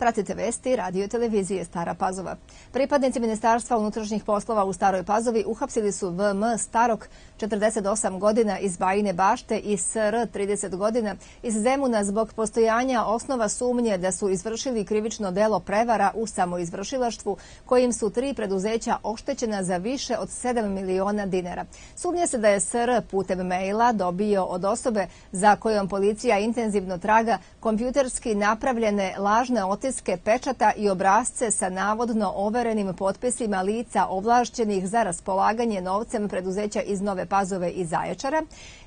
Pratite vesti radio televizije Stara Pazova. Pripadnici Ministarstva unutrašnjih poslova u Staroj Pazovi uhapsili su VM Starog 48 godina iz Bajine Bašte i SR 30 godina iz Zemuna zbog postojanja osnova sumnje da su izvršili krivično delo prevara u samoizvršilaštvu kojim su tri preduzeća oštećena za više od 7 miliona dinara. Sumnje se da je SR putem maila dobio od osobe za kojom policija intenzivno traga kompjuterski napravljene lažne otiske pečata i obrazce sa navodno overenim potpisima lica ovlašćenih za raspolaganje novcem preduzeća iz Nove Pazove i Zaječara,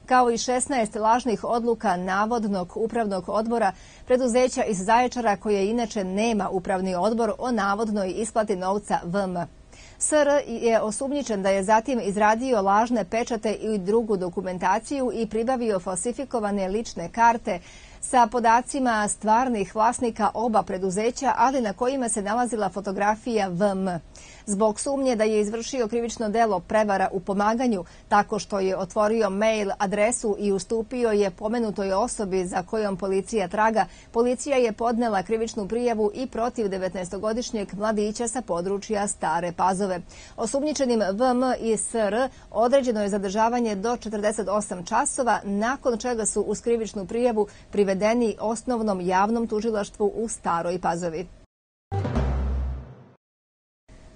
kao i 16 lažnih odluka navodnog upravnog odbora preduzeća iz Zaječara koje inače nema upravni odbor o navodnoj isplati novca VM. SR je osumnjičen da je zatim izradio lažne pečate i drugu dokumentaciju i pribavio falsifikovane lične karte sa podacima stvarnih vlasnika oba preduzeća, ali na kojima se nalazila fotografija VM zbog sumnje da je izvršio krivično delo prevara u pomaganju tako što je otvorio mail adresu i ustupio je pomenutoj osobi za kojom policija traga. Policija je podnela krivičnu prijavu i protiv 19-godišnjeg mladića sa područja Stare Pazove. Osumnjičenim VM i SR određeno je zadržavanje do 48 časova, nakon čega su uz krivičnu prijavu privedeni osnovnom javnom tužilaštvu u Staroj Pazovi.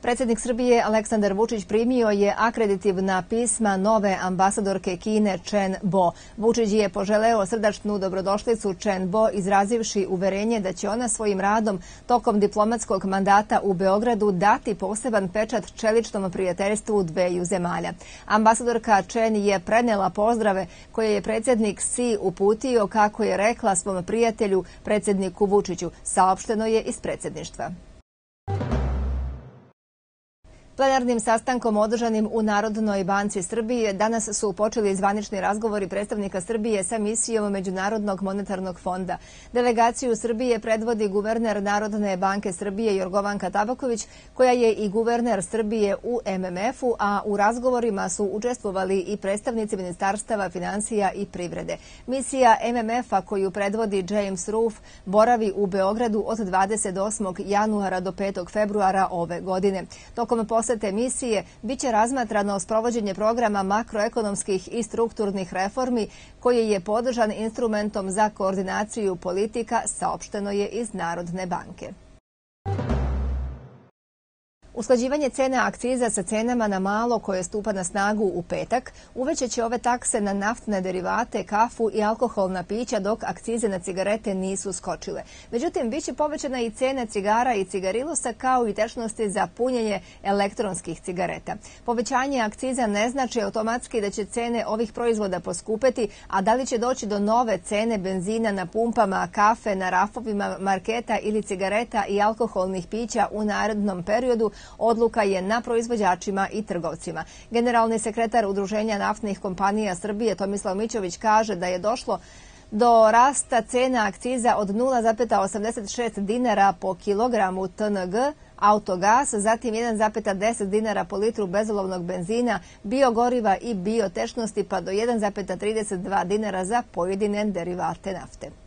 Predsjednik Srbije Aleksandar Vučić primio je akreditivna pisma nove ambasadorke Kine Chen Bo. Vučić je poželeo srdačnu dobrodošlicu Chen Bo izrazivši uverenje da će ona svojim radom tokom diplomatskog mandata u Beogradu dati poseban pečat čeličnom prijateljstvu dveju zemalja. Ambasadorka Chen je prenela pozdrave koje je predsjednik Si uputio kako je rekla svom prijatelju predsjedniku Vučiću. Saopšteno je iz predsjedništva. Plenarnim sastankom održanim u Narodnoj banci Srbije danas su počeli zvanični razgovori predstavnika Srbije sa misijom Međunarodnog monetarnog fonda. Delegaciju Srbije predvodi guverner Narodne banke Srbije Jorgovanka Tabaković, koja je i guverner Srbije u MMF-u, a u razgovorima su učestvovali i predstavnici Ministarstava financija i privrede. Misija MMF-a koju predvodi James Roof boravi u Beogradu od 28. januara do 5. februara ove godine. Tokom posete misije biće razmatrano sprovođenje programa makroekonomskih i strukturnih reformi koji je podržan instrumentom za koordinaciju politika, saopšteno je iz Narodne banke. Usklađivanje cena akciza sa cenama na malo koje stupa na snagu u petak uveće će ove takse na naftne derivate, kafu i alkoholna pića dok akcize na cigarete nisu skočile. Međutim, bit će povećana i cena cigara i cigarilusa kao i tečnosti za punjenje elektronskih cigareta. Povećanje akciza ne znači automatski da će cene ovih proizvoda poskupeti, a da li će doći do nove cene benzina na pumpama, kafe, na rafovima marketa ili cigareta i alkoholnih pića u narednom periodu, Odluka je na proizvođačima i trgovcima. Generalni sekretar Udruženja naftnih kompanija Srbije Tomislav Mićović kaže da je došlo do rasta cena akciza od 0,86 dinara po kilogramu TNG, autogas, zatim 1,10 dinara po litru bezolovnog benzina, biogoriva i biotečnosti pa do 1,32 dinara za pojedine derivate nafte.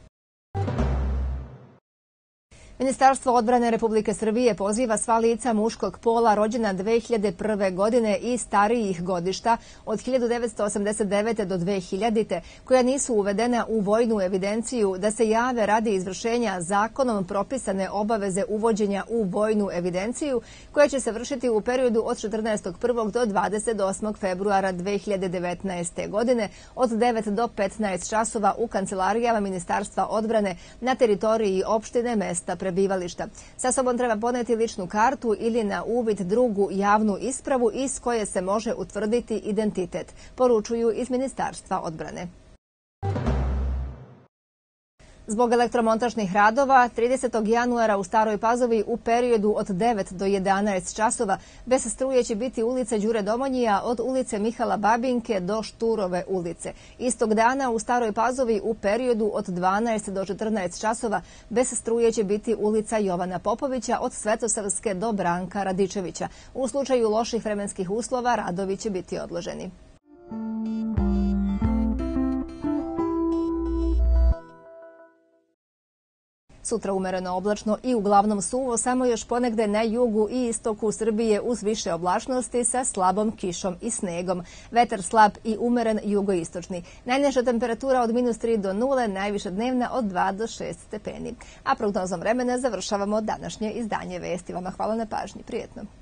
Ministarstvo odbrane Republike Srbije poziva sva lica muškog pola rođena 2001. godine i starijih godišta od 1989. do 2000. koja nisu uvedena u vojnu evidenciju da se jave radi izvršenja zakonom propisane obaveze uvođenja u vojnu evidenciju koja će se vršiti u periodu od 14.1. do 28. februara 2019. godine od 9 do 15 časova u kancelarijama Ministarstva odbrane na teritoriji opštine mesta pre prebivališta. Sa sobom treba poneti ličnu kartu ili na uvid drugu javnu ispravu iz koje se može utvrditi identitet, poručuju iz Ministarstva odbrane. Zbog elektromontažnih radova, 30. januara u Staroj Pazovi u periodu od 9 do 11 časova bez struje će biti ulica Đure Domonjija od ulice Mihala Babinke do Šturove ulice. Istog dana u Staroj Pazovi u periodu od 12 do 14 časova bez struje će biti ulica Jovana Popovića od Svetosavske do Branka Radičevića. U slučaju loših vremenskih uslova radovi će biti odloženi. Sutra umereno oblačno i uglavnom suvo, samo još ponegde na jugu i istoku Srbije uz više oblačnosti sa slabom kišom i snegom. Vetar slab i umeren jugoistočni. Najniža temperatura od minus 3 do 0, najviša dnevna od 2 do 6 stepeni. A prognozom vremena završavamo današnje izdanje vesti. Vama hvala na pažnji. Prijetno.